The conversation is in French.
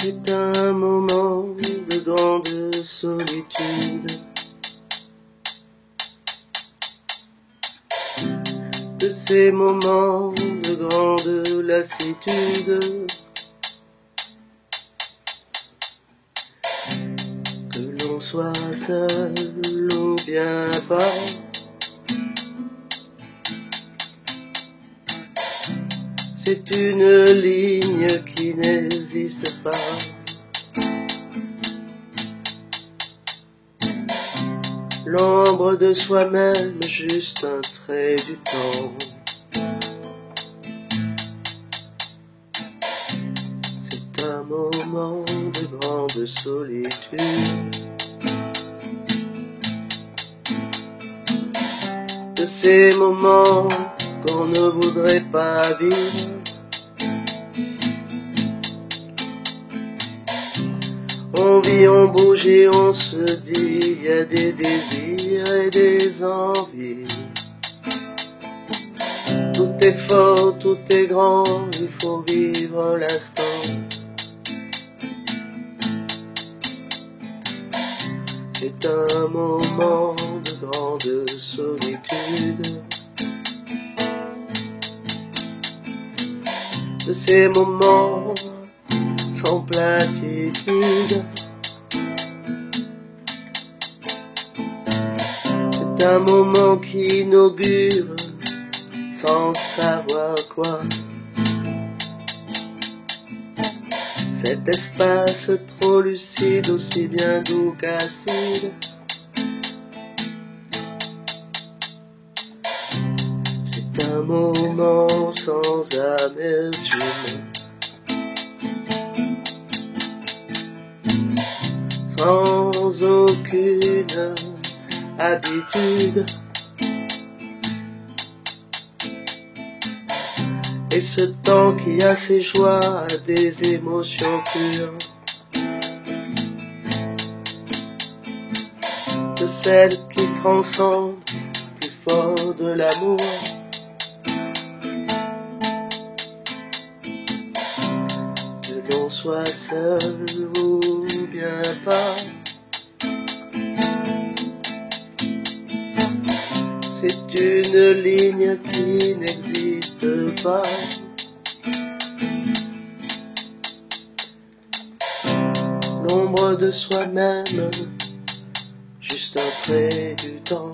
C'est un moment de grande solitude. De ces moments de grande lassitude. Que l'on soit seul ou bien pas. C'est une ligne qui n'existe pas. L'ombre de soi-même, juste un trait du temps. C'est un moment de grande solitude. De ces moments qu'on ne voudrait pas vivre. On vit, on bouge on se dit, il y a des désirs et des envies. Tout est fort, tout est grand, il faut vivre l'instant. C'est un moment de grande solitude. De ces moments sans platitude. C'est un moment qui inaugure sans savoir quoi. Cet espace trop lucide, aussi bien doux qu'acide. Un moment sans amertume. sans aucune habitude. Et ce temps qui a ses joies, des émotions pures. De celles qui transcendent plus fort de l'amour. Soit seul ou bien pas. C'est une ligne qui n'existe pas. L'ombre de soi-même, juste trait du temps.